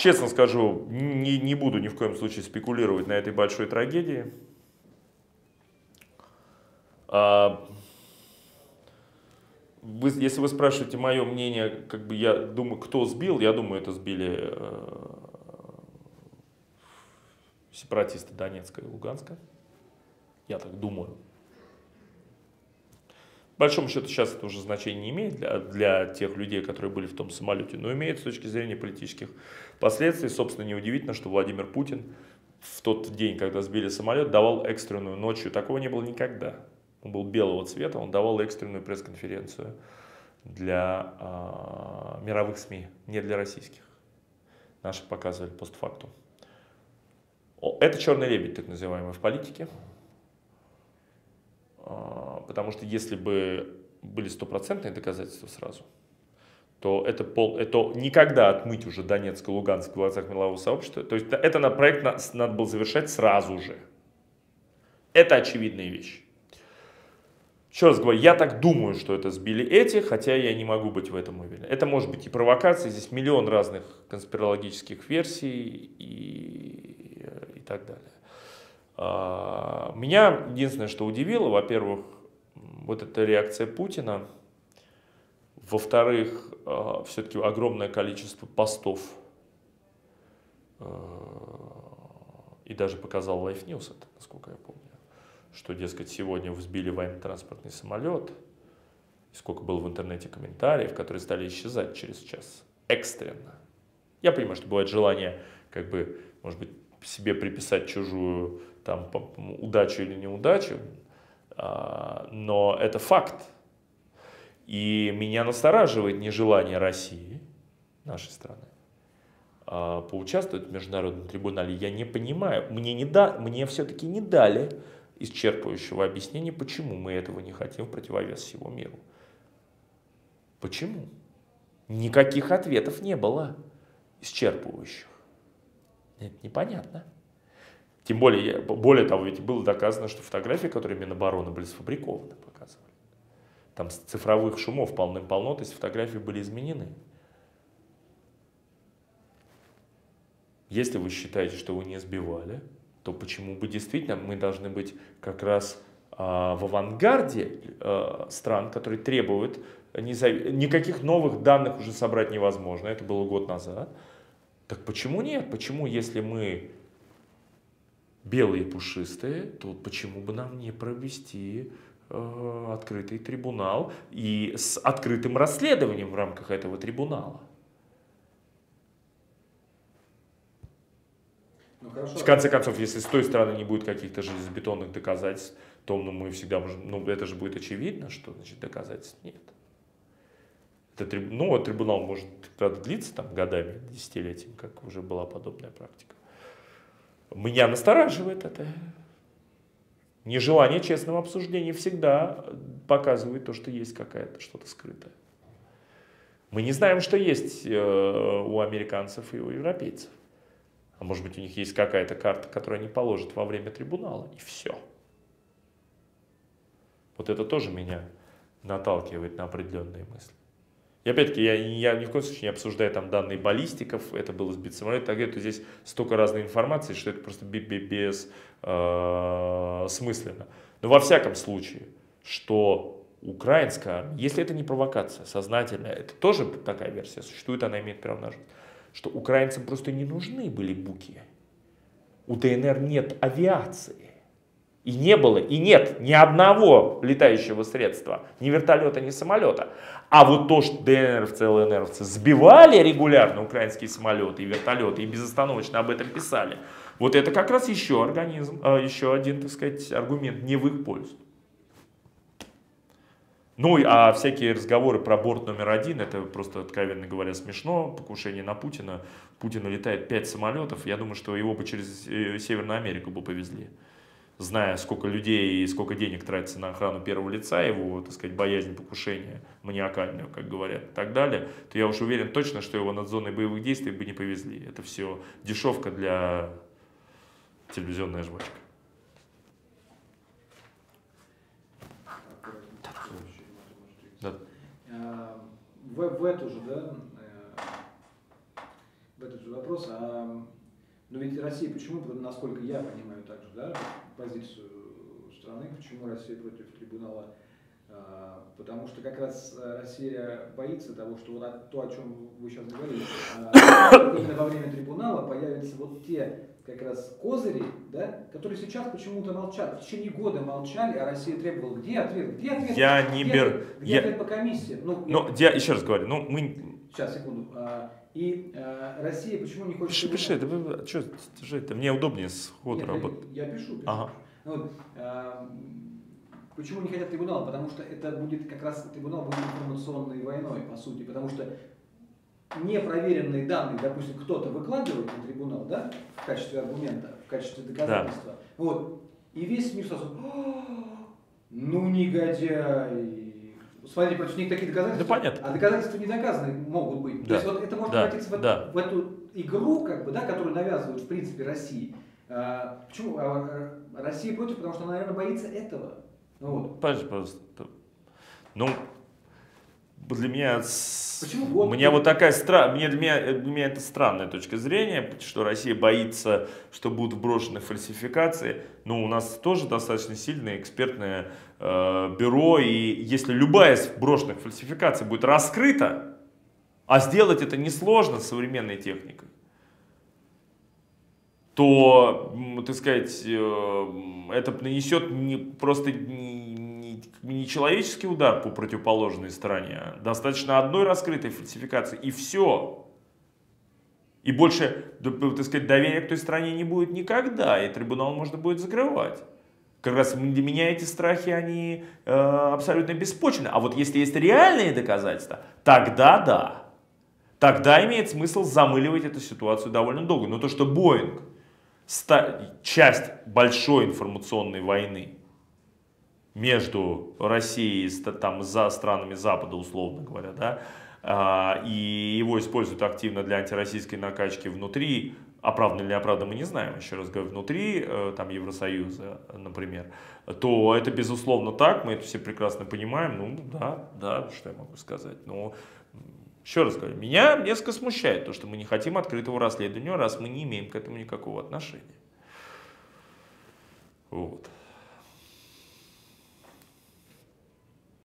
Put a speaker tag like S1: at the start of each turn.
S1: Честно скажу, не, не буду ни в коем случае спекулировать на этой большой трагедии. А, вы, если вы спрашиваете мое мнение, как бы я думаю, кто сбил, я думаю, это сбили э, сепаратисты Донецка и Луганска. Я так думаю. Большому счету сейчас это уже значение не имеет для, для тех людей, которые были в том самолете, но имеет с точки зрения политических последствий. Собственно, неудивительно, что Владимир Путин в тот день, когда сбили самолет, давал экстренную ночью. Такого не было никогда. Он был белого цвета, он давал экстренную пресс-конференцию для э, мировых СМИ, не для российских. Наши показывали постфактум. Это черный лебедь, так называемый, в политике. Потому что если бы были стопроцентные доказательства сразу, то это, пол, это никогда отмыть уже Донецк и Луганск в глазах мирового сообщества. То есть это на проект надо было завершать сразу же. Это очевидная вещь. Еще раз говорю, я так думаю, что это сбили эти, хотя я не могу быть в этом уверен. Это может быть и провокация, здесь миллион разных конспирологических версий и, и так далее. А, меня единственное, что удивило, во-первых, вот эта реакция Путина, во-вторых, а, все-таки огромное количество постов, а, и даже показал Life News это, насколько я помню, что, дескать, сегодня взбили военно-транспортный самолет, и сколько было в интернете комментариев, которые стали исчезать через час, экстренно. Я понимаю, что бывает желание, как бы, может быть, себе приписать чужую там, удачу или неудачу, но это факт. И меня настораживает нежелание России, нашей страны, а, поучаствовать в международном трибунале. Я не понимаю, мне, не да, мне все-таки не дали исчерпывающего объяснения, почему мы этого не хотим в противовес всему миру. Почему? Никаких ответов не было исчерпывающих. Это непонятно. Тем более, более того, ведь было доказано, что фотографии, которые Минобороны были сфабрикованы, показывали. Там цифровых шумов полным-полно, то есть фотографии были изменены. Если вы считаете, что вы не сбивали, то почему бы действительно мы должны быть как раз а, в авангарде а, стран, которые требуют незав... никаких новых данных уже собрать невозможно. Это было год назад. Так почему нет? Почему, если мы белые пушистые, то почему бы нам не провести э, открытый трибунал и с открытым расследованием в рамках этого трибунала? Ну, хорошо. В конце концов, если с той стороны не будет каких-то железобетонных доказательств, то ну, мы всегда можем, ну это же будет очевидно, что значит доказательств нет. Это, ну, а трибунал может, правда, длиться там годами, десятилетиями, как уже была подобная практика. Меня настораживает это. Нежелание честного обсуждения всегда показывает то, что есть какая-то что-то скрытое. Мы не знаем, что есть э, у американцев и у европейцев. А может быть, у них есть какая-то карта, которую они положат во время трибунала, и все. Вот это тоже меня наталкивает на определенные мысли. Опять-таки, я, я ни в коем случае не обсуждаю там данные баллистиков, это было сбит самолет, так это здесь столько разной информации, что это просто без э. Но во всяком случае, что украинская если это не провокация сознательная, это тоже такая версия существует, она имеет право на жизнь, что украинцам просто не нужны были буки. У ДНР нет авиации. И не было, и нет ни одного летающего средства, ни вертолета, ни самолета. А вот то, что ДНРовцы, ЛНРовцы сбивали регулярно украинские самолеты и вертолеты и безостановочно об этом писали, вот это как раз еще организм, а, еще один, так сказать, аргумент не в их пользу. Ну, а всякие разговоры про борт номер один, это просто, откровенно говоря, смешно. Покушение на Путина. Путина летает пять самолетов. Я думаю, что его бы через э, Северную Америку бы повезли зная, сколько людей и сколько денег тратится на охрану первого лица, его, так сказать, боязнь покушения маниакальную, как говорят, и так далее, то я уж уверен точно, что его над зоной боевых действий бы не повезли. Это все дешевка для телевизионная жвачка.
S2: Да. В, в эту же, да, в этот же вопрос. А, но ведь Россия, почему, насколько я понимаю также, да, позицию страны, почему Россия против трибунала а, Потому что как раз Россия боится того, что вот то, о чем вы сейчас говорили, а, именно во время трибунала появятся вот те как раз козыри, да, которые сейчас почему-то молчат. В течение года молчали, а Россия требовала, где ответ? Где ответ?
S1: Я не
S2: где,
S1: бер...
S2: где
S1: я...
S2: ответ по комиссии?
S1: Ну, я... я еще раз говорю, ну мы...
S2: Сейчас, секунду. А, и а, Россия почему не хочет...
S1: Пиши, пиши, это, вы, что, это мне удобнее сход работать.
S2: Я, я пишу, пишу.
S1: Ага.
S2: Ну вот, а, почему не хотят трибунала? Потому что это будет как раз трибунал будет информационной войной, по сути, потому что непроверенные данные, допустим, кто-то выкладывает на трибунал, да, в качестве аргумента, в качестве доказательства, да. вот, и весь мир сразу, ну негодяй, смотрите, против них такие доказательства,
S1: да, понятно.
S2: а доказательства не доказаны могут быть. Да. То есть вот это может да. превратиться в, да. в эту игру, как бы, да, которую навязывают, в принципе, России. А, почему? А, а, Россия против, потому что она, наверное, боится этого. Ну, вот.
S1: Подожди, пожалуйста. Ну, для меня, Почему год? У меня вот такая стра... мне, для, меня, для меня это странная точка зрения, что Россия боится, что будут вброшены фальсификации. Но у нас тоже достаточно сильное экспертное э, бюро, и если любая из брошенных фальсификаций будет раскрыта, а сделать это несложно современной техникой, то, так сказать, э, это нанесет не, просто не человеческий удар по противоположной стороне, а достаточно одной раскрытой фальсификации, и все. И больше, так сказать, доверия к той стране не будет никогда, и трибунал можно будет закрывать. Как раз для меня эти страхи, они э, абсолютно беспочвенны. А вот если есть реальные доказательства, тогда да. Тогда имеет смысл замыливать эту ситуацию довольно долго. Но то, что Боинг, часть большой информационной войны, между Россией там, за странами Запада, условно говоря, да, а, и его используют активно для антироссийской накачки внутри, оправданно или неоправданно мы не знаем, еще раз говорю, внутри э, там, Евросоюза, например, то это безусловно так, мы это все прекрасно понимаем, ну да, да, что я могу сказать, но еще раз говорю, меня несколько смущает то, что мы не хотим открытого расследования, раз мы не имеем к этому никакого отношения. Вот.